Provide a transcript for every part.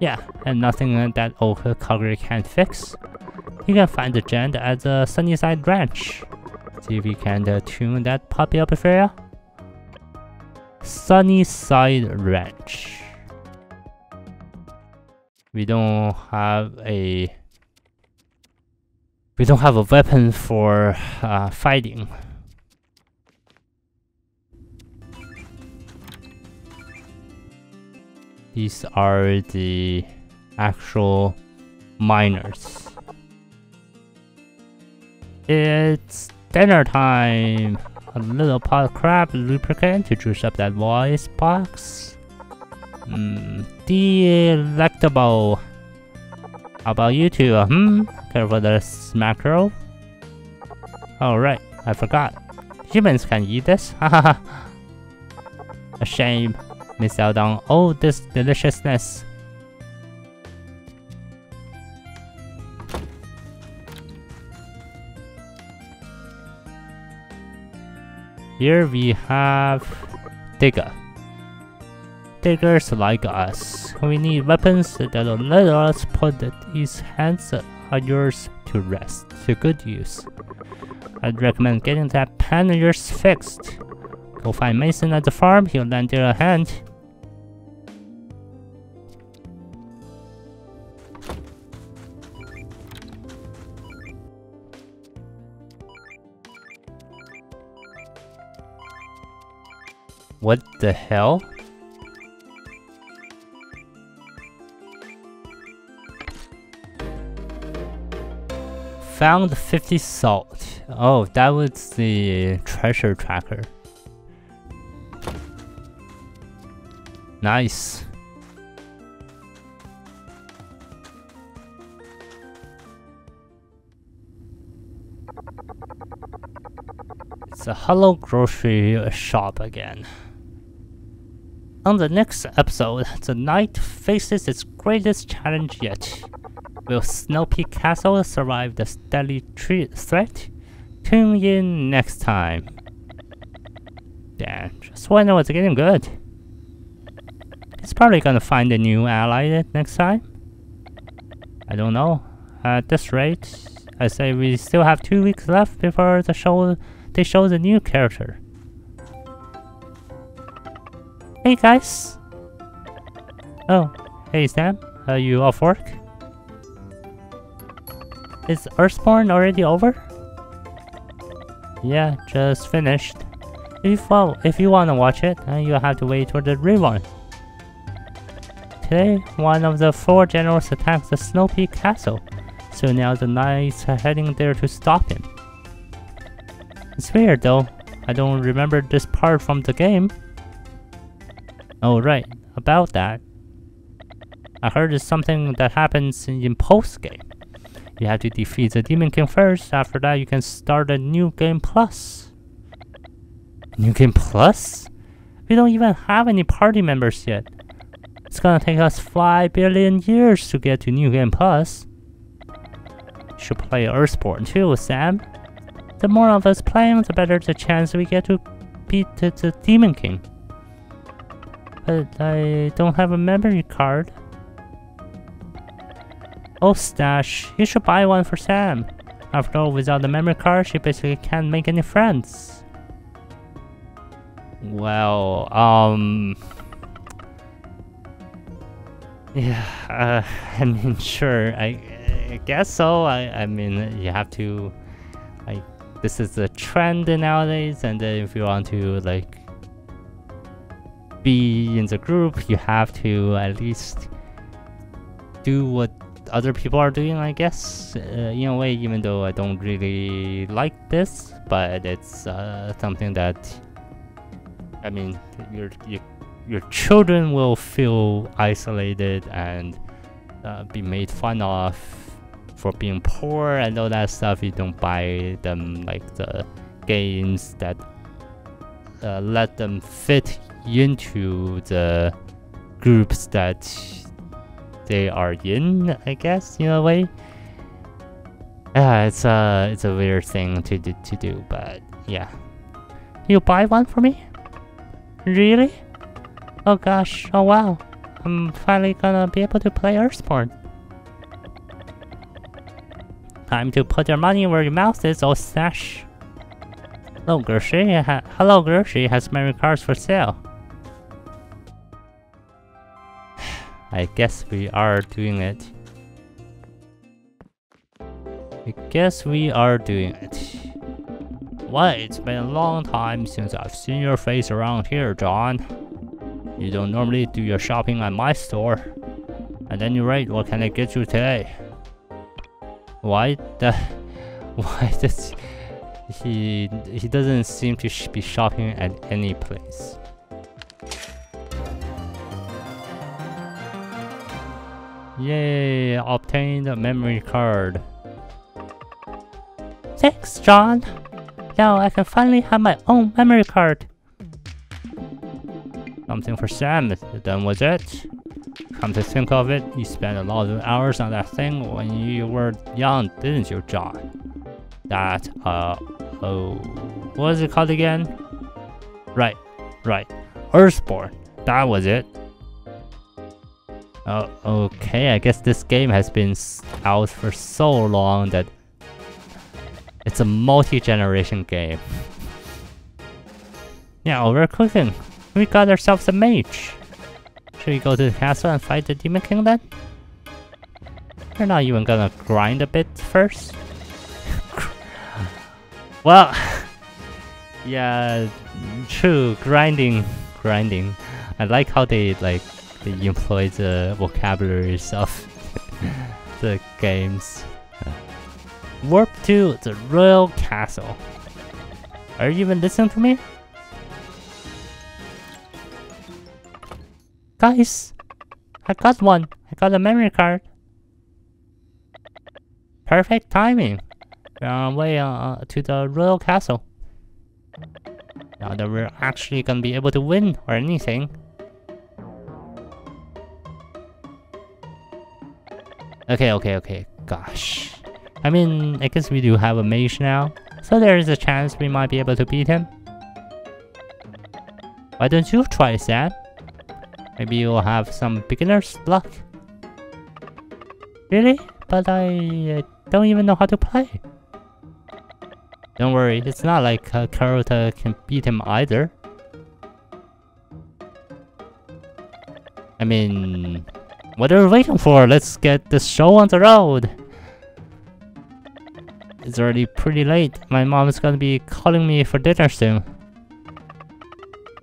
Yeah, and nothing that old Calgary can't fix. You can find the gent at the Sunnyside Ranch. See if you can uh, tune that puppy up for you. Sunnyside Ranch. We don't have a we don't have a weapon for uh, fighting. These are the actual miners. It's dinner time! A little pot of crab lubricant to juice up that voice box. Mmm, delectable. How about you two? Hmm? Care for the mackerel? Oh right, I forgot. Humans can eat this? Haha. A shame miss out on all this deliciousness. Here we have Digger. Diggers like us. We need weapons that'll let us put these hands of yours to rest to good use. I'd recommend getting that pan of yours fixed. Go find Mason at the farm, he'll lend you a hand. What the hell? Found 50 salt. Oh, that was the treasure tracker. Nice. It's a hello grocery shop again. On the next episode, the knight faces its greatest challenge yet. Will Snow Peak Castle survive the deadly threat? Tune in next time. Damn, just when I was getting good. He's probably gonna find a new ally next time. I don't know. At this rate, I say we still have two weeks left before the show they show the new character. Hey guys! Oh, hey Sam, are you off work? Is Earthborn already over? Yeah, just finished. If well, if you wanna watch it, then you have to wait for the rerun. Today, one of the four generals attacks the Snow Peak Castle, so now the knights are heading there to stop him. It's weird though, I don't remember this part from the game. Oh right, about that. I heard it's something that happens in post-game. You have to defeat the Demon King first, after that you can start a New Game Plus. New Game Plus? We don't even have any party members yet. It's gonna take us 5 billion years to get to New Game Plus. Should play Earthborn too, Sam. The more of us playing, the better the chance we get to beat the, the Demon King but I don't have a memory card. Oh, Stash, you should buy one for Sam. After all, without the memory card, she basically can't make any friends. Well, um... Yeah, uh, I mean, sure, I, I guess so. I, I mean, you have to, like, this is the trend nowadays, and if you want to, like, be in the group, you have to at least do what other people are doing, I guess, uh, in a way, even though I don't really like this, but it's uh, something that, I mean, your, your, your children will feel isolated and uh, be made fun of for being poor and all that stuff. You don't buy them like the games that uh, let them fit into the groups that they are in, I guess, in a way. Yeah, it's a it's a weird thing to do, to do, but yeah. You buy one for me? Really? Oh gosh, oh wow. I'm finally gonna be able to play Earthborn. Time to put your money where your mouth is, oh old stash. Hello, Gershi. Ha Hello, Gershi has many cards for sale. I guess we are doing it. I guess we are doing it. Why, it's been a long time since I've seen your face around here, John. You don't normally do your shopping at my store. At any rate, what can I get you today? Why the... Why does... He... He doesn't seem to be shopping at any place. Yay, obtained a memory card. Thanks, John. Now I can finally have my own memory card. Something for Sam, done was it? Come to think of it, you spent a lot of hours on that thing when you were young, didn't you, John? That, uh, oh, what was it called again? Right, right, Earthborn, that was it. Oh, okay, I guess this game has been out for so long that it's a multi-generation game. Yeah, we're cooking. We got ourselves a mage. Should we go to the castle and fight the Demon King then? You're not even gonna grind a bit first? well, yeah, true, grinding, grinding. I like how they like they employ the vocabularies of the games. Warp to the Royal Castle. Are you even listening to me? Guys, I got one. I got a memory card. Perfect timing. We're on our way uh, to the Royal Castle. Now that we're actually gonna be able to win or anything. Okay, okay, okay. Gosh. I mean, I guess we do have a mage now, so there is a chance we might be able to beat him. Why don't you try, Sam? Maybe you'll have some beginner's luck. Really? But I don't even know how to play. Don't worry, it's not like uh, Karota can beat him either. I mean, what are we waiting for? Let's get this show on the road. It's already pretty late. My mom is gonna be calling me for dinner soon.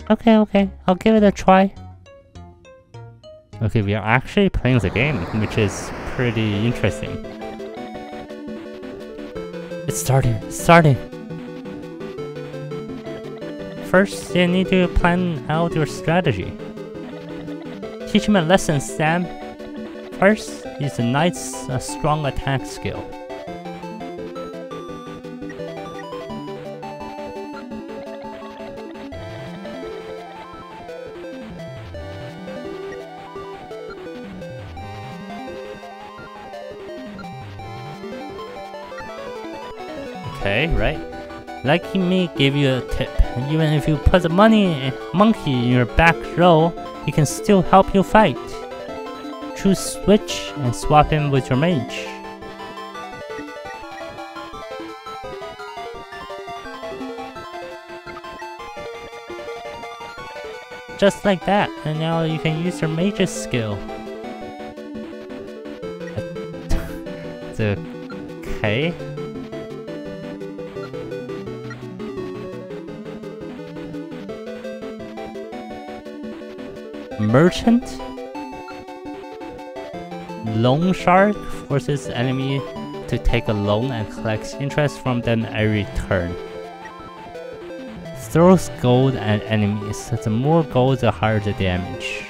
Okay, okay, I'll give it a try. Okay, we are actually playing the game, which is pretty interesting. It's starting, it's starting. First, you need to plan out your strategy. Teach him a lesson, Sam. First, use a nice, uh, strong attack skill. Okay, right? Like me gave you a tip. Even if you put the money monkey in your back row, he can still help you fight. Choose switch and swap him with your mage. Just like that, and now you can use your mage's skill. okay. Merchant? Loan Shark forces enemy to take a loan and collects interest from them every turn. Throws gold at enemies. The more gold, the higher the damage.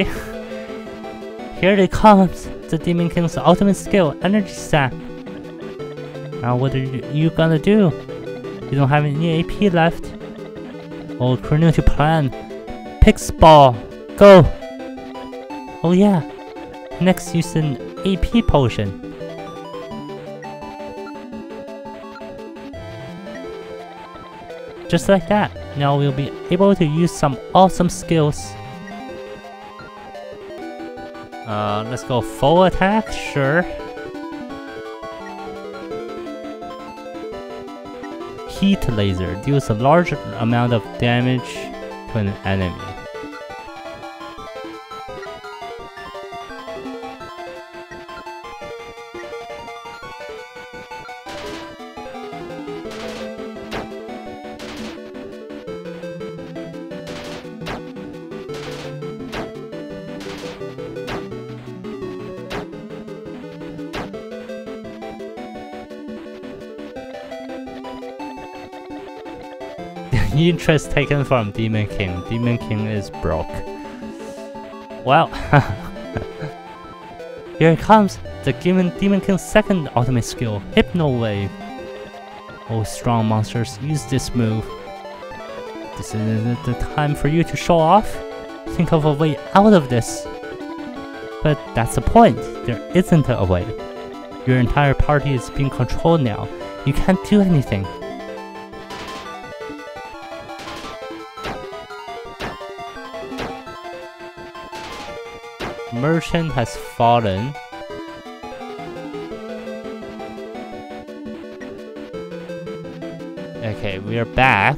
Okay. Here it comes! The Demon King's ultimate skill, Energy Sap. Now what are you gonna do? You don't have any AP left. Oh, according to plan. Pix ball, go! Oh yeah, next use an AP potion. Just like that, now we'll be able to use some awesome skills. Uh, let's go full attack, sure. Heat laser deals a large amount of damage to an enemy. Interest taken from Demon King. Demon King is broke. Well, here comes. The Demon, Demon King's second ultimate skill, Hypno Wave. Oh, strong monsters, use this move. This is the time for you to show off. Think of a way out of this. But that's the point. There isn't a way. Your entire party is being controlled now. You can't do anything. Merchant has fallen. Okay, we are back.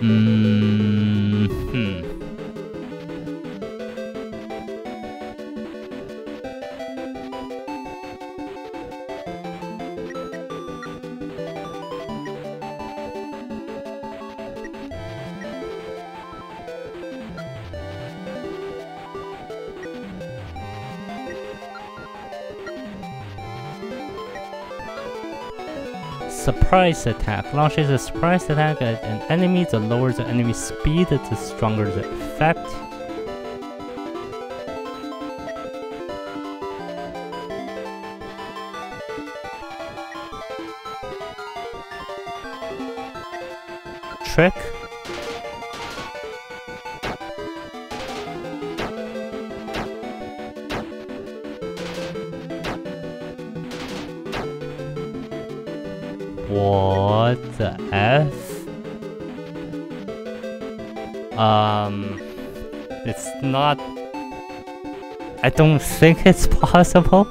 Mm hmm. Surprise attack. Launches a surprise attack at an enemy The lower the enemy's speed the stronger the effect. I don't think it's possible.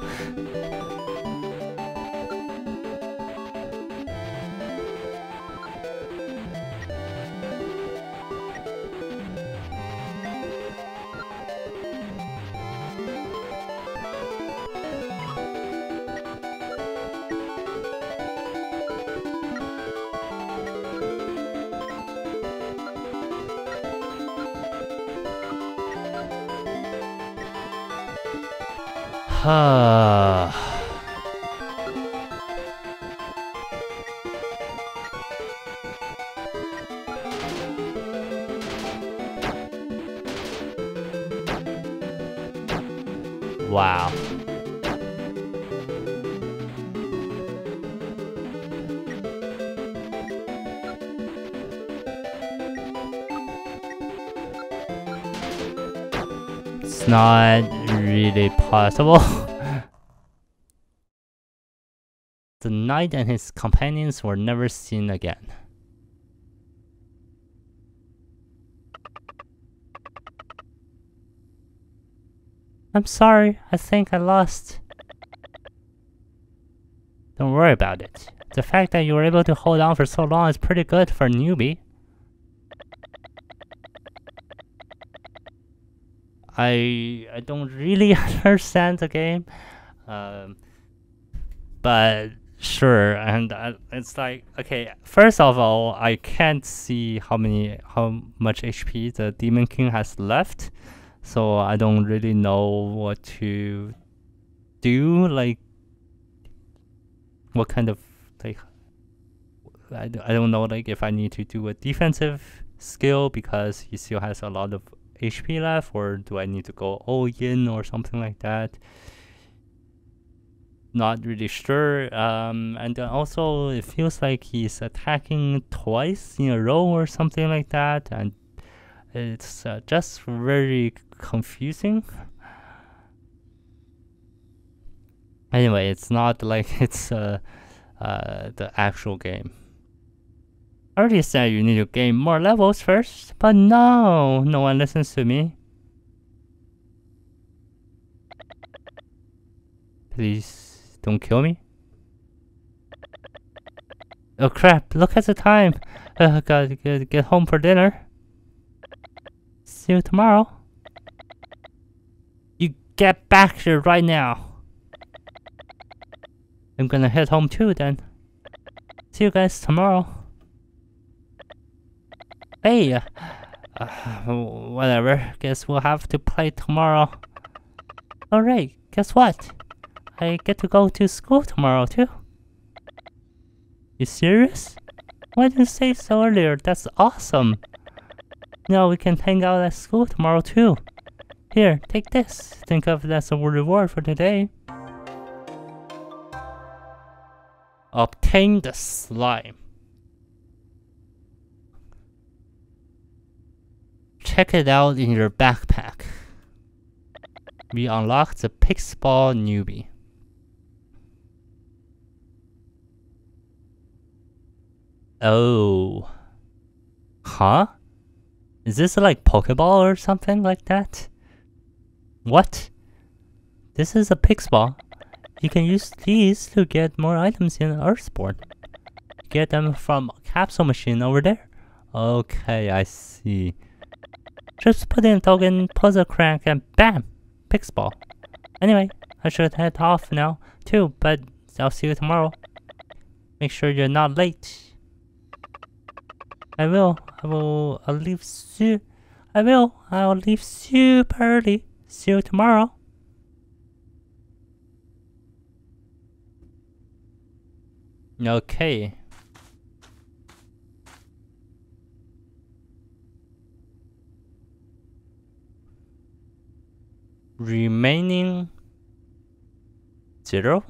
Wow. It's not really possible. the knight and his companions were never seen again. I'm sorry, I think I lost. Don't worry about it. The fact that you were able to hold on for so long is pretty good for a newbie. I I don't really understand the game, um, but sure. And uh, it's like okay. First of all, I can't see how many how much HP the Demon King has left so I don't really know what to do like what kind of like I, I don't know like if I need to do a defensive skill because he still has a lot of HP left or do I need to go all in or something like that not really sure. Um, and then also it feels like he's attacking twice in a row or something like that, and it's uh, just very confusing. Anyway, it's not like it's uh, uh, the actual game. Already said you need to gain more levels first, but no, no one listens to me. Please don't kill me. Oh crap, look at the time. Uh, gotta get, get home for dinner. See you tomorrow. You get back here right now. I'm gonna head home too then. See you guys tomorrow. Hey, uh, whatever. Guess we'll have to play tomorrow. Alright, guess what? I get to go to school tomorrow too. You serious? Why didn't you say so earlier? That's awesome. Now we can hang out at school tomorrow too. Here, take this. Think of it as a reward for today. Obtain the slime. Check it out in your backpack. We unlocked the Pixball newbie. Oh. Huh? Is this like Pokeball or something like that? What? This is a Pixball. You can use these to get more items in Earthborn. Get them from a capsule machine over there. Okay, I see. Just put in token, puzzle crank, and bam! Pixball. Anyway, I should head off now, too, but I'll see you tomorrow. Make sure you're not late. I will. I will. I'll leave soon. I will. I'll leave super early. See you tomorrow. Okay. Remaining zero?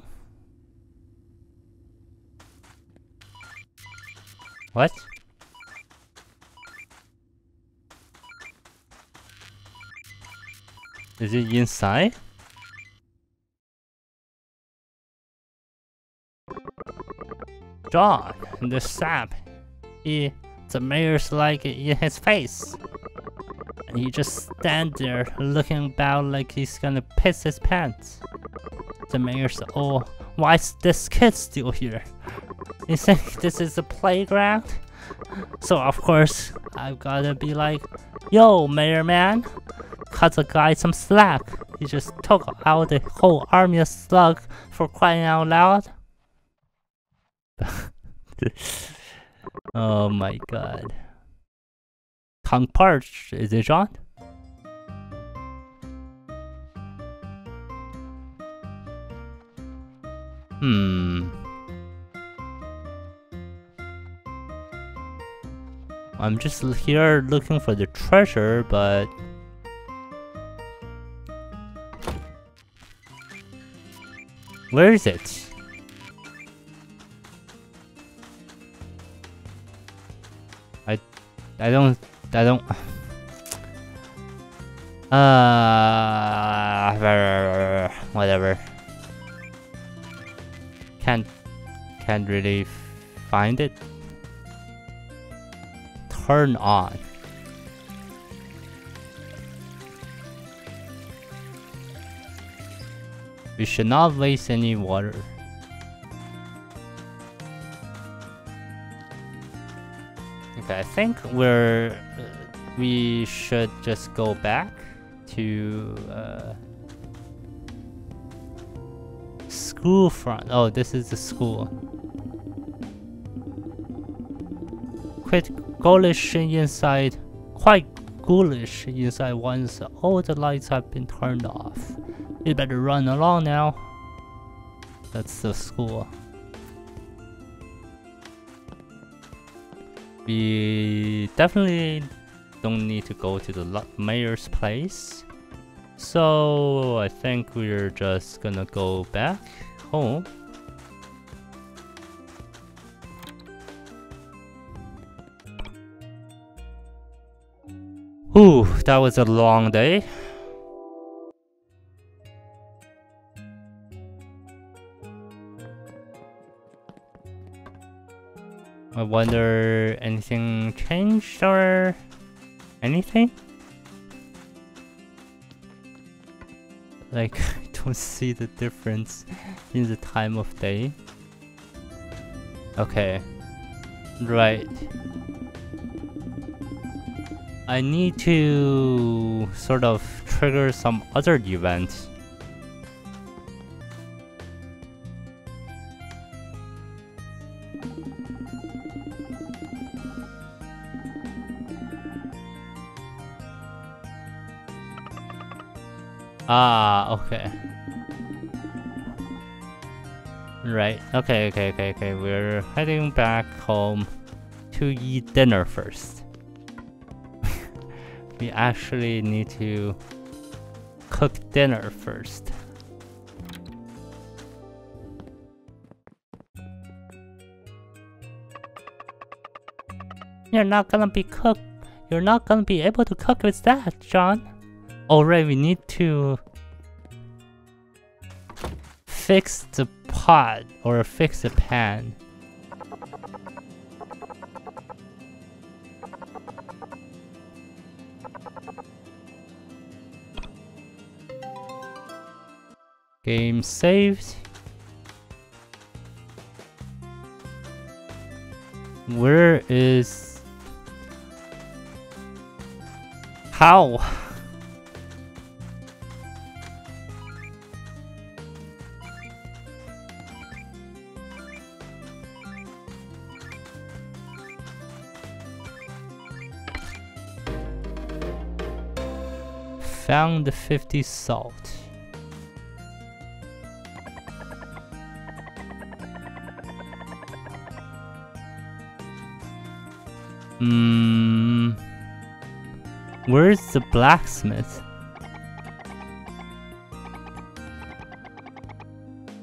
What? Is it inside? John, the sap. He, the mayor's like in his face. And he just stand there looking about like he's gonna piss his pants. The mayor's, oh, why is this kid still here? You think this is a playground? So of course, I've gotta be like, yo, mayor man, cut the guy some slack. He just took out the whole army of slug for crying out loud. oh my god. Tongue parched, is it John? Hmm. I'm just here looking for the treasure, but Where is it? I I don't I don't uh whatever. Can't can't really find it. Turn on. We should not waste any water. I think we're... Uh, we should just go back to... Uh, school front. Oh, this is the school. Quite ghoulish inside. Quite ghoulish inside once all the lights have been turned off. You better run along now. That's the school. We definitely don't need to go to the mayor's place. So I think we're just gonna go back home. Ooh, that was a long day. I wonder anything changed or anything? Like, I don't see the difference in the time of day. Okay. Right. I need to sort of trigger some other event. Ah, okay. Right, okay, okay, okay, okay. We're heading back home to eat dinner first. we actually need to cook dinner first. You're not gonna be cook. You're not gonna be able to cook with that, John. Alright, we need to fix the pot or fix the pan. Game saved. Where is... How? Found the 50 salt. Hmm. Where's the blacksmith?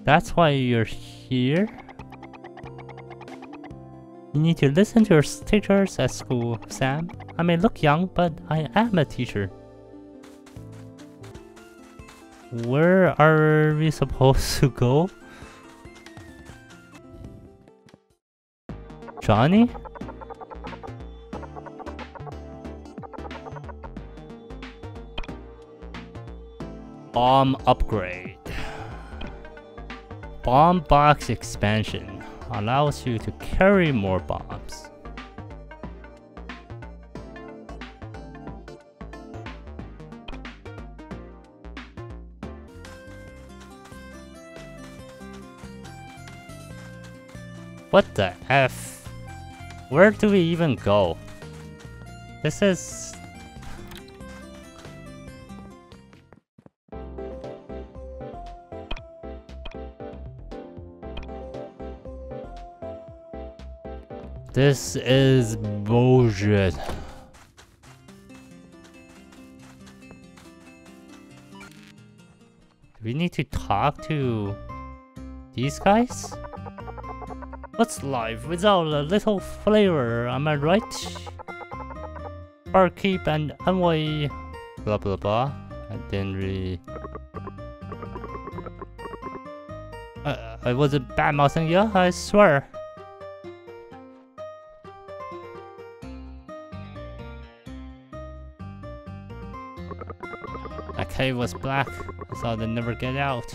That's why you're here? You need to listen to your teachers at school, Sam. I may look young, but I am a teacher. Where are we supposed to go? Johnny? Bomb upgrade. Bomb box expansion allows you to carry more bombs. What the F? Where do we even go? This is... This is bullshit. We need to talk to these guys? What's life without a little flavor, am I right? Barkeep and envoy blah blah blah. I didn't really... Uh, I wasn't bad mouthing you, I swear. That cave was black, I thought I'd never get out.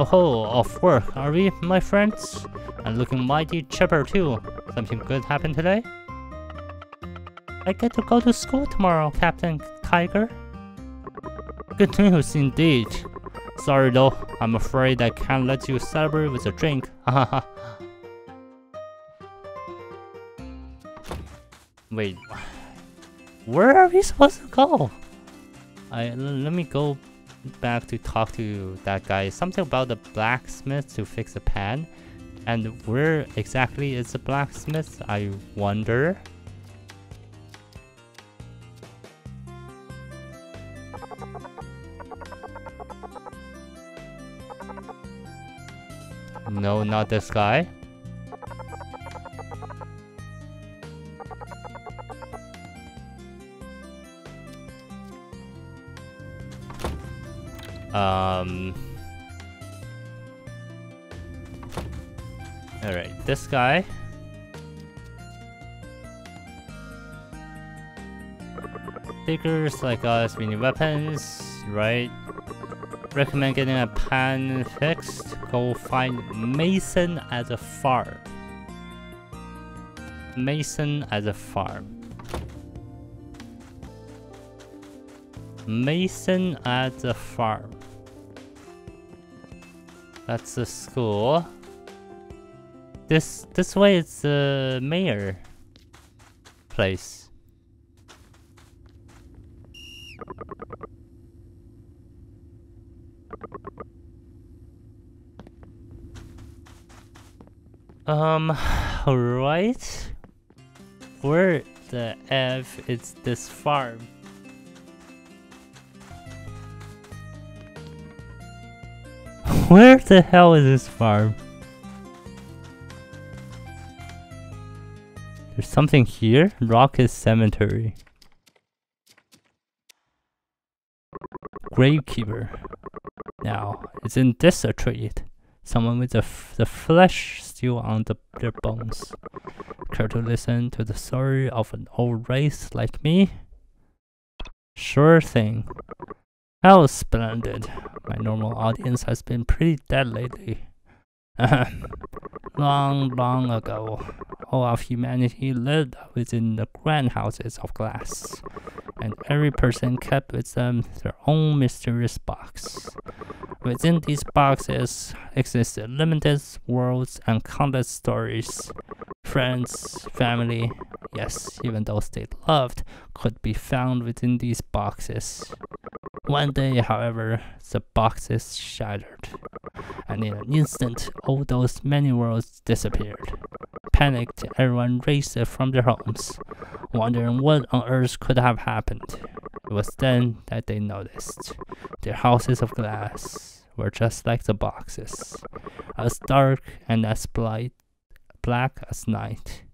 Oh, off work, are we, my friends? And looking mighty chipper too. Something good happened today? I get to go to school tomorrow, Captain Tiger. Good news indeed. Sorry though, I'm afraid I can't let you celebrate with a drink. Wait, where are we supposed to go? I let me go back to talk to that guy. Something about the blacksmith to fix a pan. And where exactly is the blacksmith, I wonder? No, not this guy. Um. Alright, this guy. Figures like us, mini weapons, right? Recommend getting a pan fixed. Go find Mason at a farm. Mason at a farm. Mason at the farm. That's the school. This this way it's the mayor place. Um, right? Where the F is this farm? Where the hell is this farm? There's something here? Rocket Cemetery. Gravekeeper. Now, in this retreat. Someone with the, the flesh still on the, their bones. Care to listen to the story of an old race like me? Sure thing. How splendid. My normal audience has been pretty dead lately. long, long ago, all of humanity lived within the grand houses of glass, and every person kept with them their own mysterious box. Within these boxes existed limited worlds and countless stories. Friends, family, yes, even those they loved, could be found within these boxes. One day, however, the boxes shattered, and in an instant, all those many worlds disappeared. Panicked, everyone raced from their homes, wondering what on earth could have happened. It was then that they noticed. Their houses of glass were just like the boxes, as dark and as blight, black as night.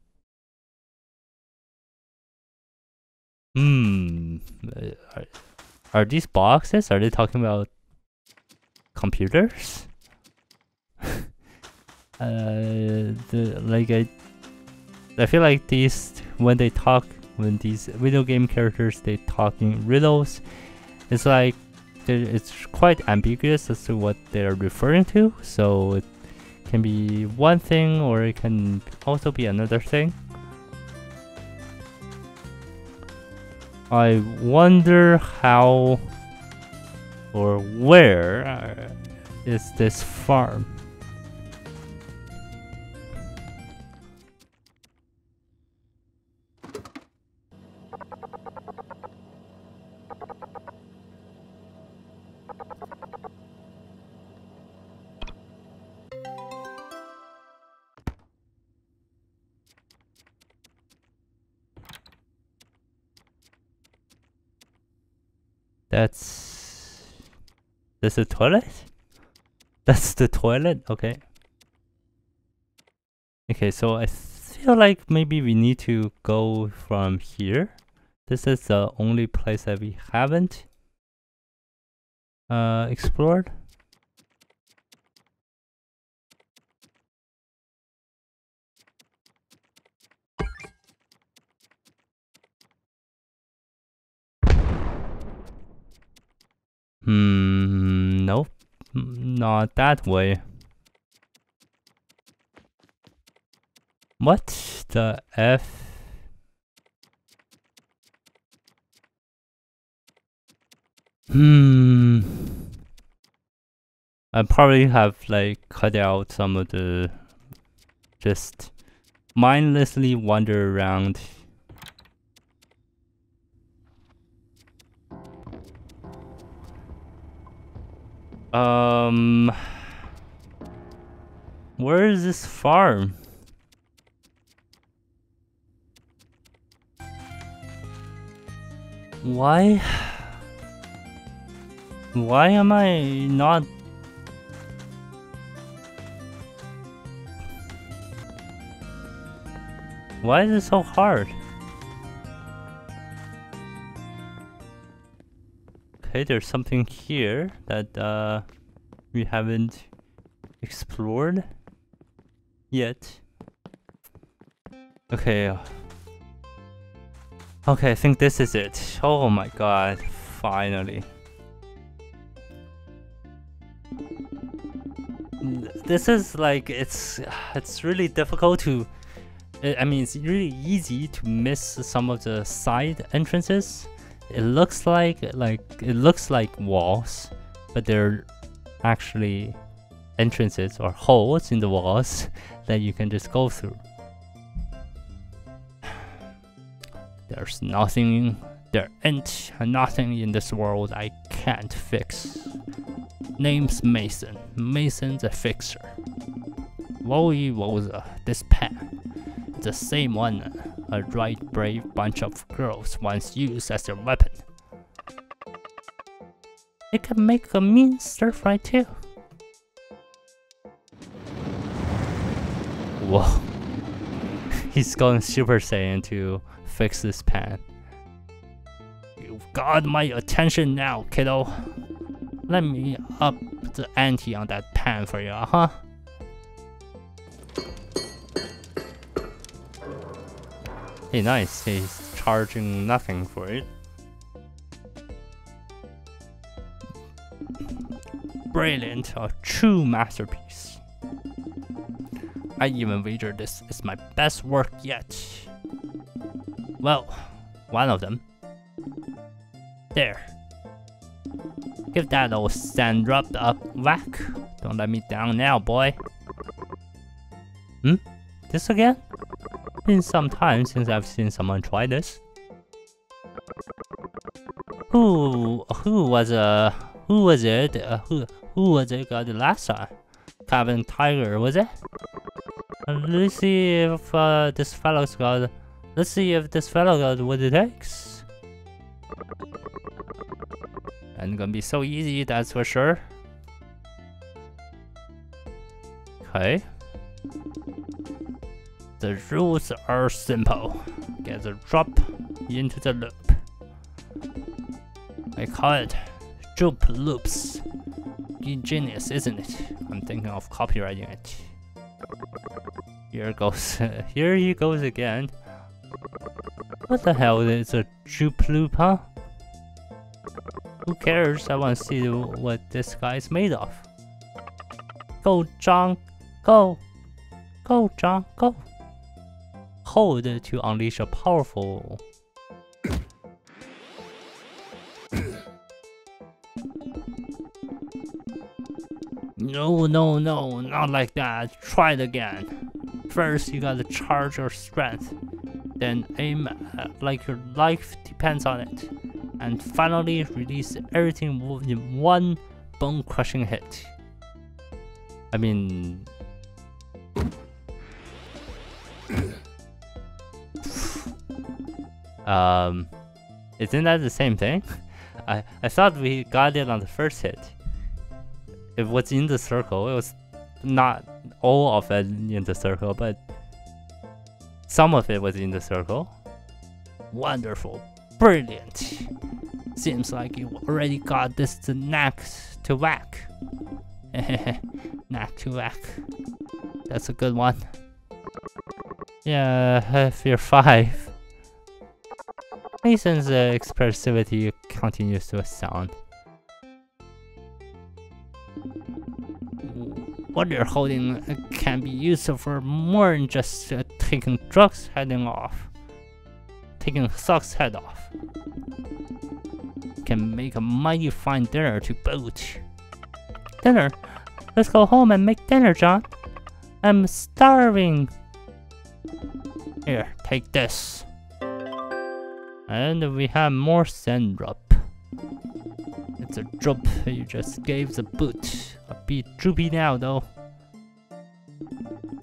Hmm. Uh, are these boxes? Are they talking about computers? uh, the like I, I feel like these when they talk when these video game characters they talking riddles, it's like it's quite ambiguous as to what they're referring to. So it can be one thing or it can also be another thing. I wonder how or where uh, this farm? That's... That's the toilet? That's the toilet? Okay. Okay, so I feel like maybe we need to go from here. This is the only place that we haven't uh, explored. Hmm, nope. Not that way. What the F? Hmm. I probably have like cut out some of the just mindlessly wander around Um, where is this farm? Why? Why am I not Why is it so hard? Okay, there's something here that uh, we haven't explored yet. Okay. Okay, I think this is it. Oh my god, finally. This is like it's it's really difficult to I mean it's really easy to miss some of the side entrances. It looks like like it looks like walls, but they're actually entrances or holes in the walls that you can just go through. There's nothing, there ain't nothing in this world I can't fix. Name's Mason. Mason's a fixer. Wowie Woza, this pen. The same one a right brave bunch of girls once used as their weapon. It can make a mean stir fry too. Whoa. He's going Super Saiyan to fix this pan. You've got my attention now, kiddo. Let me up the ante on that pan for you, huh? Hey, nice. He's charging nothing for it. Brilliant, a true masterpiece. I even wager this is my best work yet. Well, one of them. There. Give that old sand rub a whack. Don't let me down now, boy. Hmm? This again? Been some time since I've seen someone try this. Who who was uh who was it? Uh, who who was it got the last time? Cabin Tiger was it? Uh, let's see if uh, this fellow's got. Let's see if this fellow got what it takes. And gonna be so easy, that's for sure. Okay. The rules are simple. Get the drop into the loop. I call it Droop Loops. Ingenious, isn't it? I'm thinking of copywriting it. Here goes. here he goes again. What the hell is a Droop Loop, huh? Who cares? I want to see what this guy is made of. Go, John! Go! Go, John! Go! Hold to unleash a powerful. No, no, no, not like that. Try it again. First, you gotta charge your strength. Then aim uh, like your life depends on it. And finally, release everything in one bone crushing hit. I mean. um, isn't that the same thing? I, I thought we got it on the first hit. It was in the circle. It was not all of it in the circle, but some of it was in the circle. Wonderful. Brilliant. Seems like you already got this to knack to whack. knack to whack. That's a good one. Yeah, you're five. Mason's uh, expressivity continues to astound. What you're holding can be used for more than just uh, taking drugs heading off. Taking Sock's head off. Can make a mighty fine dinner to boot. Dinner? Let's go home and make dinner, John. I'm starving. Here, take this. And we have more sand drop. It's a drop you just gave the boot. Bit droopy now though.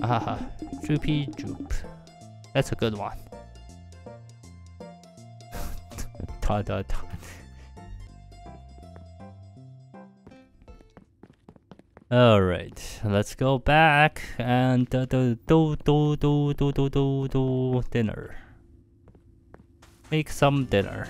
Ah, droopy droop. That's a good one. ta ta ta. Alright, let's go back and do do do do do do do do do dinner. Make some dinner.